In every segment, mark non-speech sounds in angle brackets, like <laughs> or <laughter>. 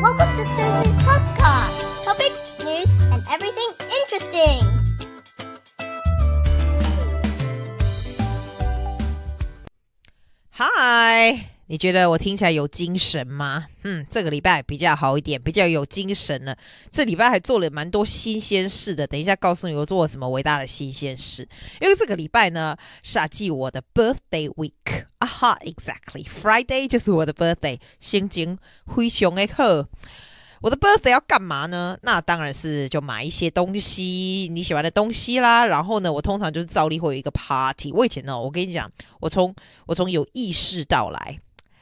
Welcome to Susie's 你觉得我听起来有精神吗？嗯，这个礼拜比较好一点，比较有精神了。这礼拜还做了蛮多新鲜事的，等一下告诉你我做了什么伟大的新鲜事。因为这个礼拜呢是啊，记我的 birthday week 啊哈，exactly，Friday 就是我的 birthday，心情非常的好。我的 birthday 要干嘛呢？那当然是就买一些东西，你喜欢的东西啦。然后呢，我通常就是照例会有一个 party。我以前呢，我跟你讲，我从我从有意识到来，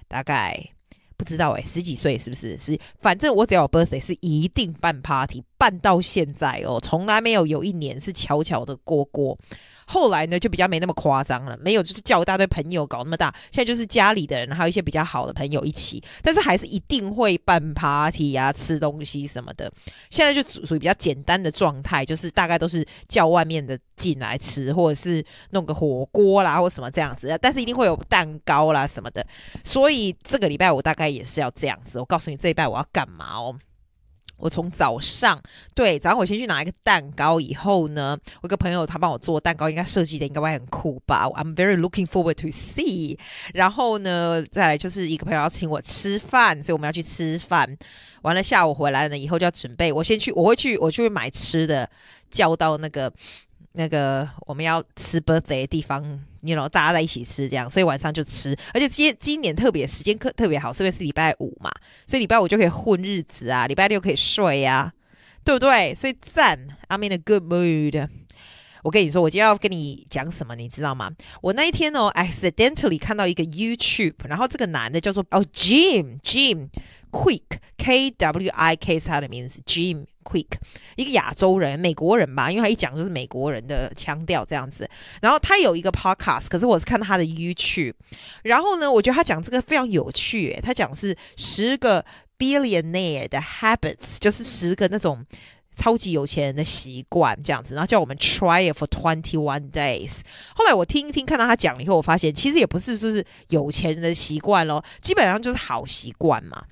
大概不知道哎，十几岁是不是？是，反正我只要有 birthday 是一定办 party，办到现在哦，从来没有有一年是悄悄的过过。后来呢，就比较没那么夸张了，没有就是叫一大堆朋友搞那么大。现在就是家里的人，还有一些比较好的朋友一起，但是还是一定会办 party 啊，吃东西什么的。现在就属于比较简单的状态，就是大概都是叫外面的进来吃，或者是弄个火锅啦，或什么这样子。但是一定会有蛋糕啦什么的。所以这个礼拜我大概也是要这样子。我告诉你，这一拜我要干嘛哦？我从早上对早上我先去拿一个蛋糕，以后呢，我一个朋友他帮我做蛋糕，应该设计的应该会很酷吧？I'm very looking forward to see。然后呢，再来就是一个朋友要请我吃饭，所以我们要去吃饭。完了下午回来了以后就要准备，我先去，我会去，我就会买吃的，叫到那个。那个我们要吃 birthday 的地方，you know 大家在一起吃这样，所以晚上就吃。而且今今年特别时间特特别好，是因为是礼拜五嘛，所以礼拜五就可以混日子啊，礼拜六可以睡呀，对不对？所以赞，I'm in a good mood。我跟你说，我今天要跟你讲什么，你知道吗？我那一天哦，accidentally 看到一个 YouTube，然后这个男的叫做哦 Jim Jim Quick K W I K 他的名字，Jim。Quick，一个亚洲人，美国人吧，因为他一讲就是美国人的腔调这样子。然后他有一个 Podcast，可是我是看他的 YouTube。然后呢，我觉得他讲这个非常有趣。他讲是十个 billionaire 的 habits，就是十个那种超级有钱人的习惯这样子。然后叫我们 try it for twenty one days。后来我听一听，看到他讲了以后，我发现其实也不是就是有钱人的习惯咯，基本上就是好习惯嘛。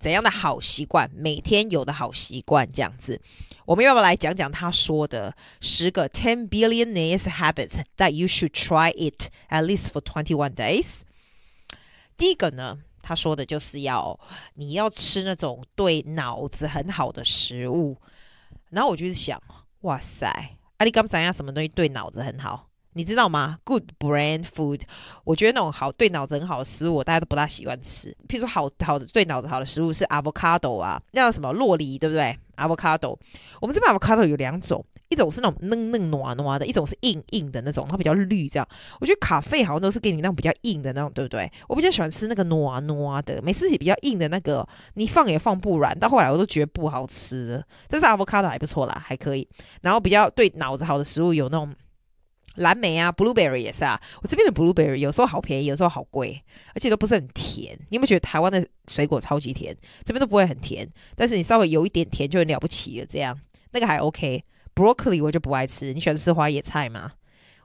怎样的好习惯？每天有的好习惯，这样子，我们要不要来讲讲他说的十个 ten billionaires habits that you should try it at least for twenty one days？第一个呢，他说的就是要你要吃那种对脑子很好的食物。然后我就是想，哇塞，阿里刚讲下什么东西对脑子很好？你知道吗？Good brand food，我觉得那种好对脑子很好的食物，我大家都不大喜欢吃。譬如说，好好的对脑子好的食物是 avocado 啊，那叫什么洛梨，对不对？avocado，我们这边 avocado 有两种，一种是那种嫩嫩糯糯的，一种是硬硬的那种，它比较绿。这样，我觉得咖啡好像都是给你那种比较硬的那种，对不对？我比较喜欢吃那个糯糯的，每次比较硬的那个，你放也放不软。到后来我都觉得不好吃了。但是 avocado 还不错啦，还可以。然后比较对脑子好的食物有那种。蓝莓啊，blueberry 也是啊。我这边的 blueberry 有时候好便宜，有时候好贵，而且都不是很甜。你有没有觉得台湾的水果超级甜？这边都不会很甜，但是你稍微有一点甜就很了不起了。这样那个还 OK。broccoli 我就不爱吃。你喜欢吃花椰菜吗？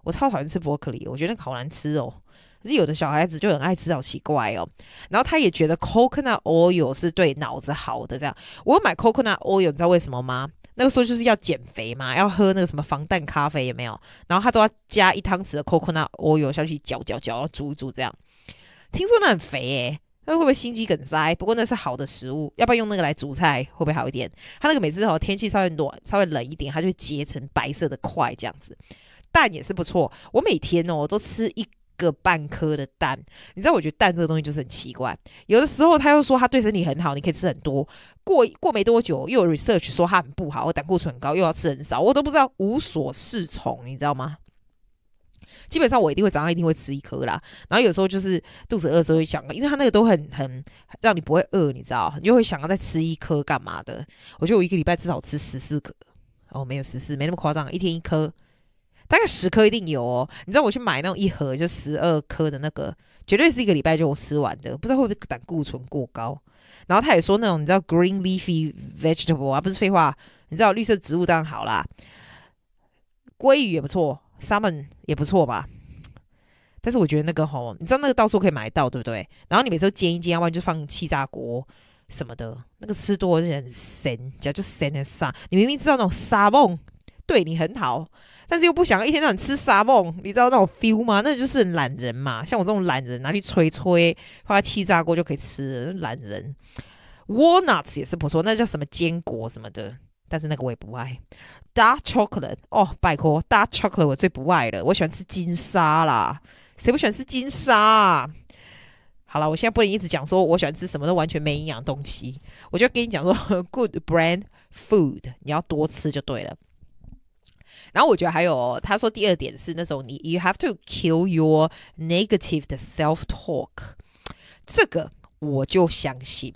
我超讨厌吃 broccoli，我觉得好难吃哦。可是有的小孩子就很爱吃，好奇怪哦。然后他也觉得 coconut oil 是对脑子好的。这样，我买 coconut oil，你知道为什么吗？那个时候就是要减肥嘛，要喝那个什么防弹咖啡有没有？然后他都要加一汤匙的 coconut oil 下去搅搅搅，然后煮一煮这样。听说那很肥诶，那会不会心肌梗塞？不过那是好的食物，要不要用那个来煮菜会不会好一点？他那个每次哦天气稍微暖、稍微冷一点，它就会结成白色的块这样子。蛋也是不错，我每天哦都吃一。个半颗的蛋，你知道？我觉得蛋这个东西就是很奇怪。有的时候他又说他对身体很好，你可以吃很多。过过没多久，又有 research 说它很不好，胆固醇高，又要吃很少。我都不知道，无所适从，你知道吗？基本上我一定会早上一定会吃一颗啦。然后有时候就是肚子饿的时候会想，因为它那个都很很让你不会饿，你知道？你就会想要再吃一颗干嘛的？我觉得我一个礼拜至少吃十四颗。哦，没有十四，没那么夸张，一天一颗。大概十颗一定有哦，你知道我去买那种一盒就十二颗的那个，绝对是一个礼拜就吃完的，不知道会不会胆固醇过高。然后他也说那种你知道 green leafy vegetable 啊，不是废话，你知道绿色植物当然好啦，鲑鱼也不错，salmon 也不错吧。但是我觉得那个吼，你知道那个到处可以买到，对不对？然后你每次都煎一煎，要不然就放气炸锅，什么的，那个吃多就很咸，叫就咸的沙。你明明知道那种沙梦对你很好，但是又不想一天到晚吃沙梦，你知道那种 feel 吗？那就是懒人嘛。像我这种懒人，拿去吹吹，放在气炸锅就可以吃。懒人，walnuts 也是不错，那叫什么坚果什么的，但是那个我也不爱。Dark chocolate 哦，拜托，Dark chocolate 我最不爱了，我喜欢吃金沙啦。谁不喜欢吃金沙？好了，我现在不能一直讲说我喜欢吃什么都完全没营养东西，我就跟你讲说，<laughs> good brand food 你要多吃就对了。然后我觉得还有，他说第二点是那种你 you have to kill your negative 的 self talk，这个我就相信。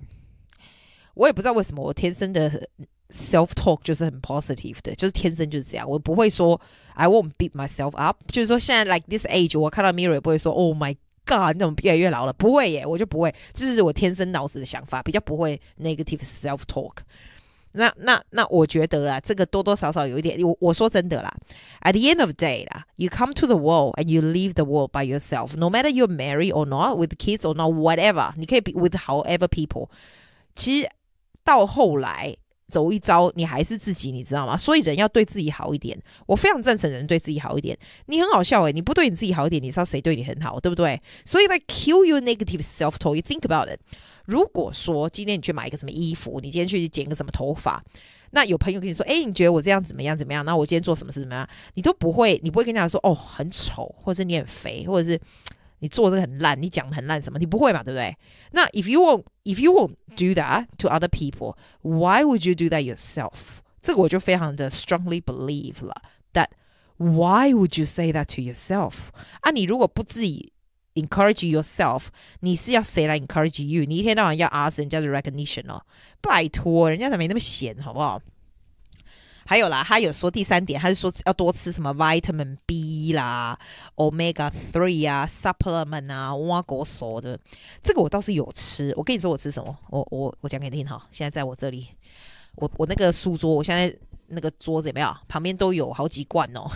我也不知道为什么我天生的 self talk 就是很 positive 的，就是天生就是这样，我不会说 I won't beat myself up，就是说现在 like this age，我看到 mirror 也不会说 Oh my。God，你怎么越来越老了？不会耶，我就不会，这是我天生脑子的想法，比较不会 negative self talk。那那那，我觉得啦，这个多多少少有一点。我我说真的啦，at the end of day 啦，you come to the world and you leave the world by yourself. No matter you're married or not, with kids or not, whatever，你可以 be with however people。其实到后来。 走一招，你还是自己，你知道吗？所以人要对自己好一点。我非常赞成人对自己好一点。你很好笑诶，你不对你自己好一点，你知道谁对你很好，对不对？所以，like kill your negative self-talk. You think about it. 如果说今天你去买一个什么衣服，你今天去剪个什么头发，那有朋友跟你说，哎，你觉得我这样怎么样？怎么样？那我今天做什么事怎么样？你都不会，你不会跟人家说，哦，很丑，或者是你很肥，或者是。你做这个很烂，你讲的很烂，什么？你不会嘛？对不对？那 if you won't if you won't do that to other people, why would you do that yourself？这个我就非常的 strongly believe 了。That why would you say that to yourself？啊，你如果不自己 encourage yourself，你是要谁来 encourage you？你一天到晚要 ask 人家的 recognition 哦，拜托，人家才没那么闲，好不好？还有啦，他有说第三点，他是说要多吃什么 vitamin B 啦，omega three 啊，supplement 啊，挖果所的。这个我倒是有吃。我跟你说我吃什么？我我我讲给你听哈。现在在我这里，我我那个书桌，我现在那个桌子有没有？旁边都有好几罐哦。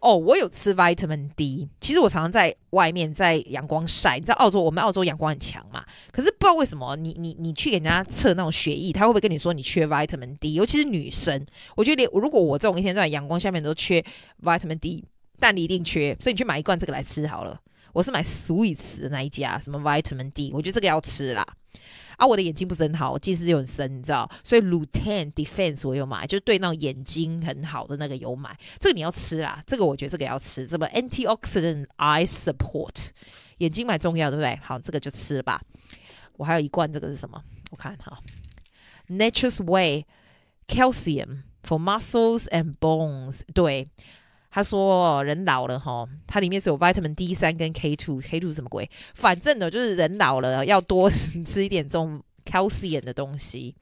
哦，我有吃 vitamin D。其实我常常在外面在阳光晒。你知道澳洲，我们澳洲阳光很强嘛。可是不知道为什么，你你你去给人家测那种血液，他会不会跟你说你缺 vitamin D？尤其是女生，我觉得如果我这种一天在阳光下面都缺 vitamin D，但你一定缺，所以你去买一罐这个来吃好了。我是买 Sweets 的那一家，什么 vitamin D，我觉得这个要吃啦。啊，我的眼睛不是很好，近视又很深，你知道，所以 Lutein Defense 我有买，就是对那种眼睛很好的那个有买。这个你要吃啦，这个我觉得这个要吃，什么 Antioxidant Eye Support，眼睛蛮重要，对不对？好，这个就吃吧。我还有一罐，这个是什么？我看哈，Nature's Way Calcium for Muscles and Bones，对。他说：“人老了哈，它里面是有 vitamin D 三跟 K two，K two 什么鬼？反正呢，就是人老了要多 <laughs> 吃一点这种 calcium 的东西。”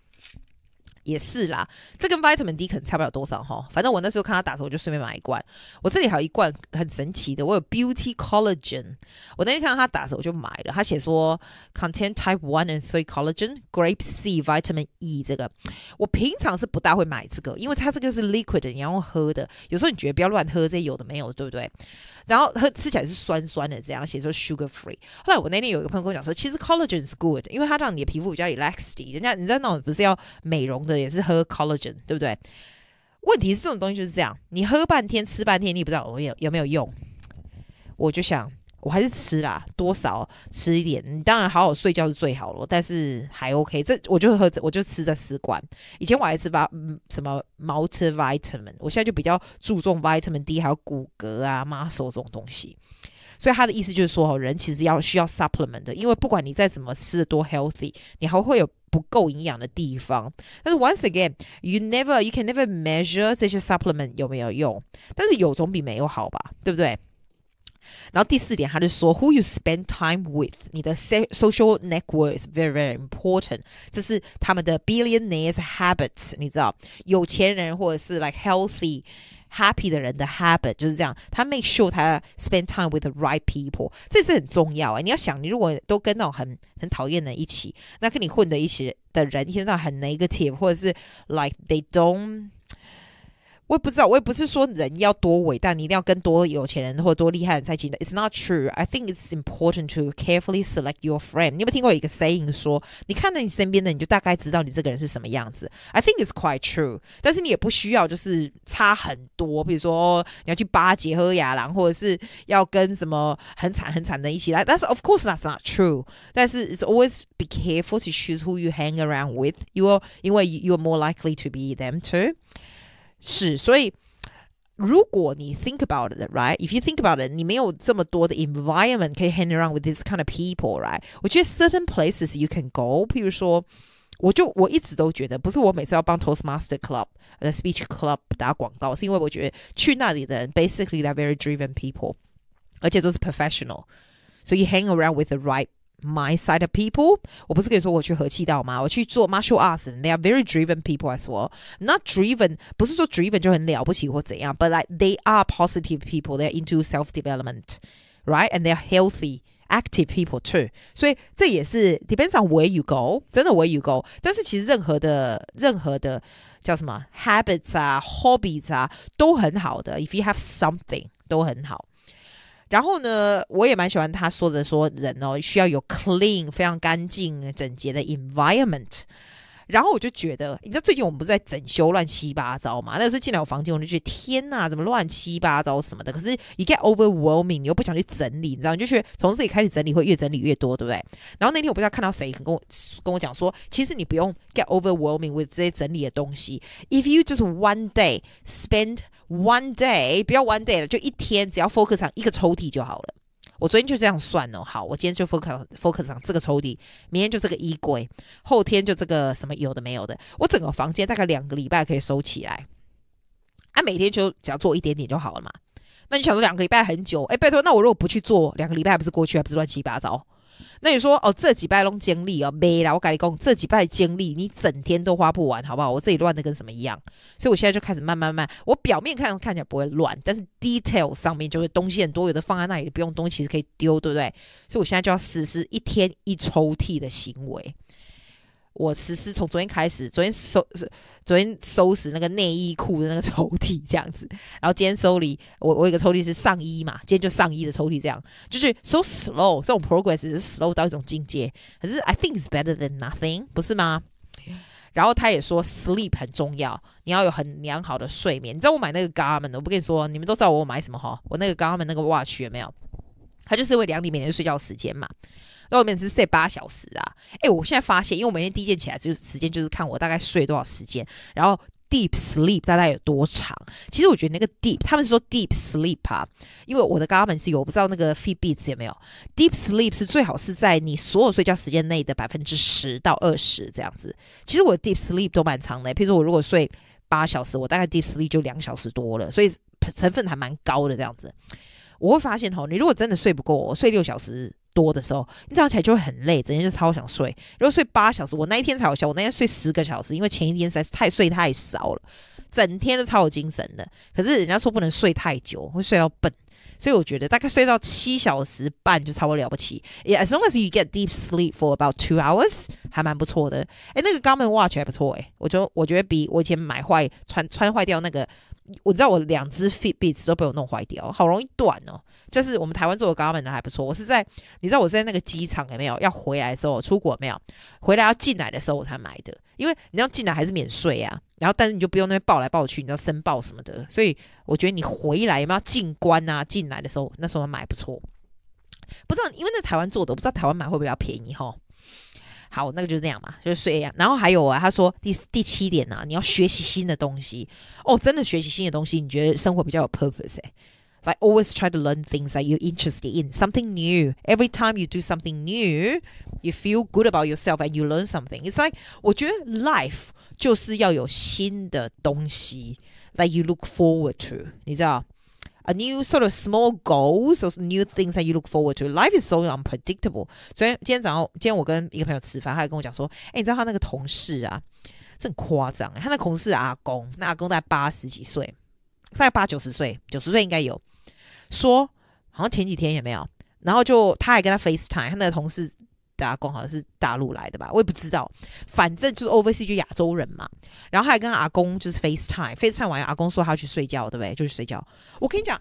也是啦，这跟 vitamin D 可能差不了多少哈。反正我那时候看他打折，我就顺便买一罐。我这里还有一罐很神奇的，我有 Beauty Collagen。我那天看到他打折，我就买了。他写说 contain type one and three collagen, grape C, Vitamin E。这个我平常是不大会买这个，因为它这个是 liquid，你要喝的。有时候你觉得不要乱喝这些有的没有，对不对？然后喝吃起来是酸酸的，这样写说 sugar free。后来我那天有一个朋友跟我讲说，其实 collagen 是 good，因为它让你的皮肤比较 elastic。人家你知道那种不是要美容的，也是喝 collagen，对不对？问题是这种东西就是这样，你喝半天吃半天，你不知道有有没有用。我就想。我还是吃啦，多少吃一点。你当然好好睡觉是最好了，但是还 OK。这我就喝，我就吃这四罐。以前我还吃吧，嗯什么 multivitamin，我现在就比较注重 vitamin D，还有骨骼啊、muscle 这种东西。所以他的意思就是说，人其实要需要 supplement 的，因为不管你再怎么吃的多 healthy，你还会有不够营养的地方。但是 once again，you never，you can never measure 这些 supplement 有没有用。但是有总比没有好吧，对不对？然后第四点，他就说，Who you spend time with，你的 social network is very very important。这是他们的 billionaires habits，你知道，有钱人或者是 like healthy happy 的人的 habit 就是这样。他 make sure 他 spend time with the right people，这是很重要啊。你要想，你如果都跟那种很很讨厌的一起，那跟你混的一起的人，一天到晚很 negative，或者是 like they don't 我也不知道，我也不是说人要多伟大，你一定要跟多有钱人或多厉害人在一起的。It's not true. I think it's important to carefully select your friend. 你有没有听过一个 saying 说，你看到你身边的，你就大概知道你这个人是什么样子？I think it's quite true. 但是你也不需要就是差很多，比如说你要去巴结喝雅郎，或者是要跟什么很惨很惨的一起来。但是 of course that's not true. 但是 it's always be careful to choose who you hang around with. You are 因为 you are more likely to be them too. 是，所以如果你 think about it, right? If you think about it，你没有这么多的 environment 可以 hang around with this kind of people, right? 我觉得 certain places you can go，譬如说，我就我一直都觉得，不是我每次要帮 Toastmaster Club 的 Speech Club 打广告，是因为我觉得去那里的人 basically they're very driven people，而且都是 professional，所以 hang around with the right my side of people，我不是跟你说我去和气道吗？我去做 martial arts，they are very driven people as well. Not driven，不是说 driven 就很了不起或怎样，but like they are positive people. They're into self development, right? And they're healthy. Active people too，所以这也是 depends on where you go，真的 where you go。但是其实任何的任何的叫什么 habits 啊，hobbies 啊，都很好的。If you have something，都很好。 然后呢，我也蛮喜欢他说的，说人哦需要有 clean 非常干净整洁的 environment。然后我就觉得，你知道最近我们不是在整修乱七八糟嘛？那时候进来我房间，我就觉得天哪，怎么乱七八糟什么的？可是你 get overwhelming，你又不想去整理，你知道？你就觉得从这里开始整理会越整理越多，对不对？然后那天我不知道看到谁跟我跟我讲说，其实你不用 get overwhelming with 这些整理的东西。If you just one day spend one day，不要 one day 了，就一天，只要 focus 上一个抽屉就好了。我昨天就这样算哦，好，我今天就 focus focus 上这个抽屉，明天就这个衣柜，后天就这个什么有的没有的，我整个房间大概两个礼拜可以收起来。啊，每天就只要做一点点就好了嘛。那你想说两个礼拜很久？哎，拜托，那我如果不去做，两个礼拜还不是过去，还不是乱七八糟？那你说哦，这几拜弄精力哦，没啦，我跟你讲，这几拜经历你整天都花不完，好不好？我这里乱的跟什么一样，所以我现在就开始慢慢慢，我表面看看起来不会乱，但是 detail 上面就是东西很多，有的放在那里不用东西，其实可以丢，对不对？所以我现在就要实施一天一抽屉的行为。我实施从昨天开始，昨天收是昨天收拾那个内衣裤的那个抽屉这样子，然后今天收理我我有个抽屉是上衣嘛，今天就上衣的抽屉这样，就是 so slow 这种 progress 是 slow 到一种境界，可是 I think it's better than nothing，不是吗？然后他也说 sleep 很重要，你要有很良好的睡眠。你知道我买那个 Garmin，我不跟你说，你们都知道我买什么哈？我那个 Garmin 那个 watch 有没有？它就是为量你每天睡觉时间嘛。那我每次睡八小时啊，哎，我现在发现，因为我每天第一件起来就是时间，就是看我大概睡多少时间，然后 deep sleep 大概有多长。其实我觉得那个 deep，他们是说 deep sleep 啊，因为我的 Garmin 是有，我不知道那个 Fitbit 有没有 deep sleep 是最好是在你所有睡觉时间内的百分之十到二十这样子。其实我的 deep sleep 都蛮长的，譬如说我如果睡八小时，我大概 deep sleep 就两小时多了，所以成分还蛮高的这样子。我会发现吼，你如果真的睡不够，我睡六小时。多的时候，你早上起来就会很累，整天就超想睡。如果睡八小时，我那一天才有效。我那天睡十个小时，因为前一天实在是太睡太少了，整天都超有精神的。可是人家说不能睡太久，会睡到笨，所以我觉得大概睡到七小时半就超不多了不起。Yeah, as long as you get deep sleep for about two hours，还蛮不错的。哎，那个 Garmin Watch 还不错哎，我就我觉得比我以前买坏穿穿坏掉那个。我知道我两只 Fitbits 都被我弄坏掉，好容易断哦。就是我们台湾做的 Garmin 的还不错。我是在你知道我是在那个机场有没有要回来的时候出国没有？回来要进来的时候我才买的，因为你要进来还是免税啊。然后但是你就不用那边报来报去，你知道申报什么的。所以我觉得你回来有没有进关啊？进来的时候那时候买不错。不知道因为那台湾做的，我不知道台湾买会不会比较便宜哈。好，那个就是这样嘛，就是睡一样。然后还有啊，他说第第七点呢，你要学习新的东西哦。真的学习新的东西，你觉得生活比较有 purpose 哎。Like always try to learn things that you're interested in, something new. Every time you do something new, you feel good about yourself and you learn something. It's like 我觉得 life 就是要有新的东西，that you look forward to，你知道。a new sort of small goals or new things that you look forward to. Life is so unpredictable. 昨天今天早上，今天我跟一个朋友吃饭，他还跟我讲说，哎，你知道他那个同事啊，这很夸张。他那同事阿公，那阿公大概八十几岁，大概八九十岁，九十岁应该有。 说好像前几天也没有，然后就他还跟他 FaceTime，他那个同事的阿公好像是大陆来的吧，我也不知道，反正就是 overseas 就亚洲人嘛。然后还跟阿公就是 FaceTime，FaceTime 完阿公说他要去睡觉，对不对？就去睡觉。我跟你讲，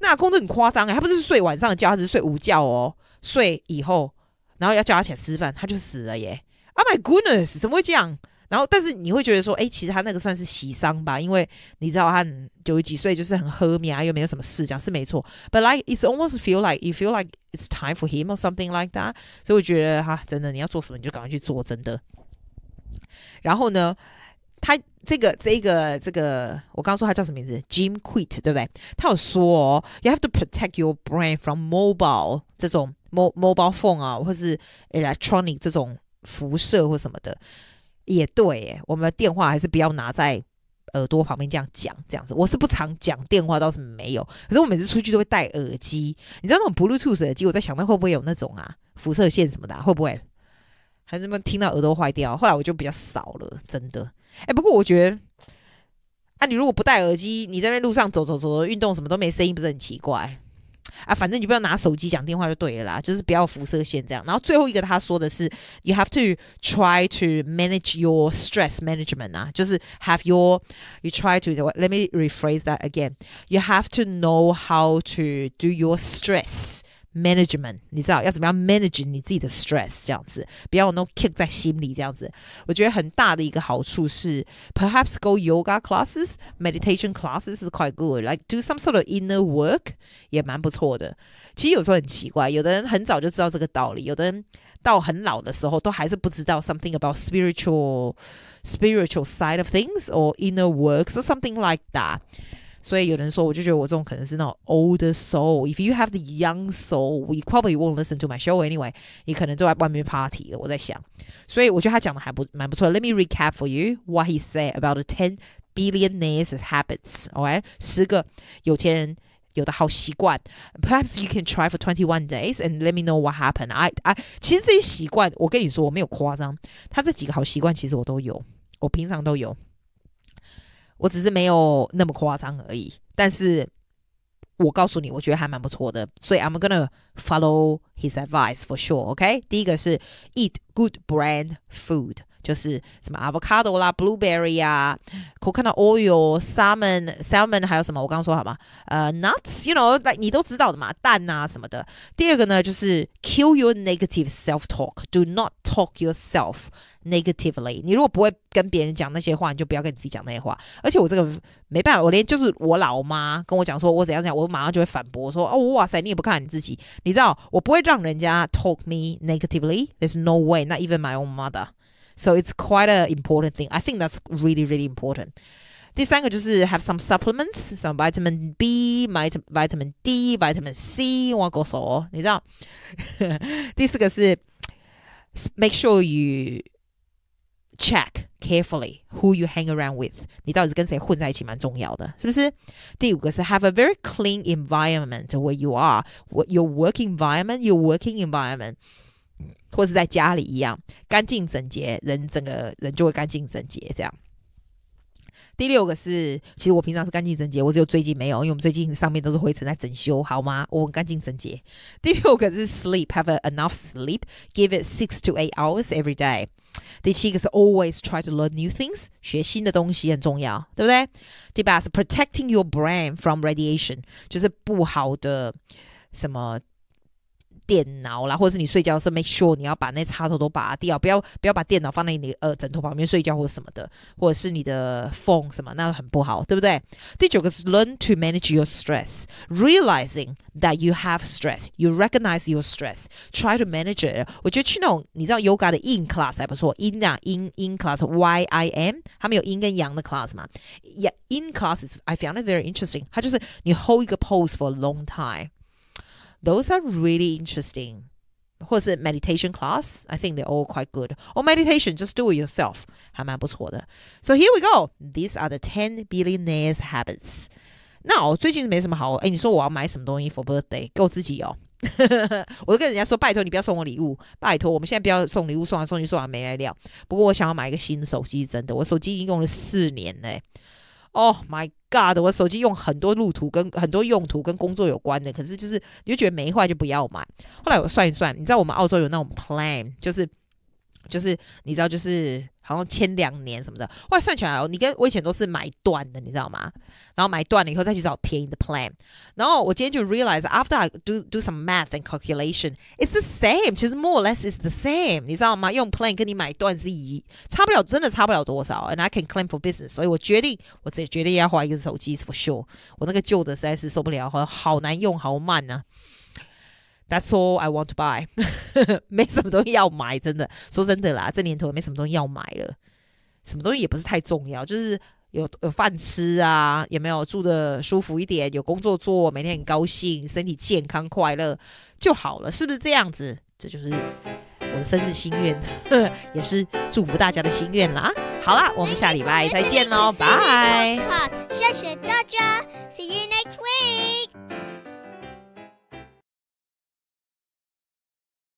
那阿公都很夸张哎，他不是睡晚上的觉，他只是睡午觉哦。睡以后，然后要叫他起来吃饭，他就死了耶！Oh my goodness，怎么会这样？然后，但是你会觉得说，哎，其实他那个算是喜丧吧，因为你知道他九十几岁，就是很和面啊，又没有什么事，讲是没错。But like it's almost feel like you feel like it's time for him or something like that。所以我觉得哈，真的你要做什么你就赶快去做，真的。然后呢，他这个这个这个，我刚刚说他叫什么名字？Jim Quit，对不对？他有说哦，You have to protect your brain from mobile 这种 mo mobile phone 啊，或是 electronic 这种辐射或什么的。也对，我们的电话还是不要拿在耳朵旁边这样讲，这样子。我是不常讲电话，倒是没有。可是我每次出去都会戴耳机，你知道那种 Bluetooth 耳机，我在想，那会不会有那种啊辐射线什么的？会不会？还是么听到耳朵坏掉？后来我就比较少了，真的。哎，不过我觉得，啊，你如果不戴耳机，你在那路上走走走走，运动什么都没声音，不是很奇怪？啊，反正你不要拿手机讲电话就对了啦，就是不要辐射线这样。然后最后一个他说的是，you have to try to manage your stress management 啊，就是 have your you try to let me rephrase that again. You have to know how to do your stress management，你知道要怎么样 manage 你自己的 stress 这样子，不要 no kick 在心里这样子。我觉得很大的一个好处是，perhaps go yoga classes, meditation classes is quite good. Like do some sort of inner work 也蛮不错的。其实有时候很奇怪，有的人很早就知道这个道理，有的人到很老的时候都还是不知道 something about spiritual spiritual side of things or inner works or something like that. 所以有人说，我就觉得我这种可能是那种 older soul。If you have the young soul, you probably won't listen to my show anyway。你可能就在外面 party 了。我在想，所以我觉得他讲的还不蛮不错。Let me recap for you what he said about the ten billionaires habits. OK，十个有钱人有的好习惯。Perhaps you can try for twenty one days and let me know what happened. I I 其实这些习惯，我跟你说我没有夸张，他这几个好习惯其实我都有，我平常都有。 我只是没有那么夸张而已，但是我告诉你，我觉得还蛮不错的，所以 I'm gonna follow his advice for sure. OK，第一个是 eat good brand food，就是什么 avocado 啦，blueberry 啊，coconut oil，salmon，salmon 还有什么？我刚刚说好吗？呃，nuts，you know，你都知道的嘛，蛋啊什么的。第二个呢，就是 kill your negative self talk，do not talk yourself。negatively，你如果不会跟别人讲那些话，你就不要跟你自己讲那些话。而且我这个没办法，我连就是我老妈跟我讲说我怎样怎样，我马上就会反驳说哦哇塞，你也不看你自己，你知道我不会让人家 talk me negatively. There's no way, not even my own mother. So it's quite a important thing. I think that's really really important. 第三个就是 have some supplements, some vitamin B, vitamin vitamin D, vitamin C，我够熟，你知道。第四个是 <laughs> make sure you check carefully who you hang around with，你到底是跟谁混在一起，蛮重要的，是不是？第五个是 have a very clean environment where you are, your work environment, your working environment， 或是在家里一样，干净整洁，人整个人就会干净整洁，这样。第六个是，其实我平常是干净整洁，我只有最近没有，因为我们最近上面都是灰尘在整修，好吗？我很干净整洁。第六个是 sleep，have enough sleep，give it six to eight hours every day。第七个是 always try to learn new things，学新的东西很重要，对不对？第八是 protecting your brain from radiation，就是不好的什么。电脑啦，或者是你睡觉的时候，make sure 你要把那插头都拔掉，不要不要把电脑放在你呃枕头旁边睡觉或者什么的，或者是你的 phone 什么，那很不好，对不对？第九个是 learn to manage your stress，realizing that you have stress，you recognize your stress，try to manage it。我觉得去那种你知道 yoga 的 in class 还不错，in 啊 in in class y i m，他们有阴跟阳的 class 嘛？Yeah in classes I found it very interesting。它就是你 hold 一个 pose for a long time。 Those are really interesting. 或者是 meditation class, I think they're all quite good. Or meditation, just do it yourself, 还蛮不错的。So here we go. These are the ten billionaires habits. 那我最近没什么好，哎，你说我要买什么东西 for birthday？给我自己哦。我就跟人家说，拜托你不要送我礼物，拜托，我们现在不要送礼物，送完送去送完没来料。不过我想要买一个新手机，真的，我手机已经用了四年嘞。Oh my god！我手机用很多路途跟很多用途跟工作有关的，可是就是你就觉得没坏就不要买。后来我算一算，你知道我们澳洲有那种 plan，就是就是你知道就是好像签两年什么的。后来算起来哦，你跟我以前都是买断的，你知道吗？然后买断了以后再去找便宜的 plan。然后我今天就 realize after I do do some math and calculation, it's the same，其实 more or less is the same，你知道吗？用 plan 跟你买断是一差不了，真的差不了多少。And I can claim for business，所以我决定我自己决定要换一个手机，for sure。我那个旧的实在是受不了，好好难用，好慢呢、That's all I want to buy。<laughs> 没什么东西要买，真的。说真的啦，这年头没什么东西要买了，什么东西也不是太重要，就是有有饭吃啊，有没有住的舒服一点，有工作做，每天很高兴，身体健康快乐就好了，是不是这样子？这就是我的生日心愿，<laughs> 也是祝福大家的心愿啦。好啦，我们下礼拜再见喽，拜。谢谢大家，See you next week。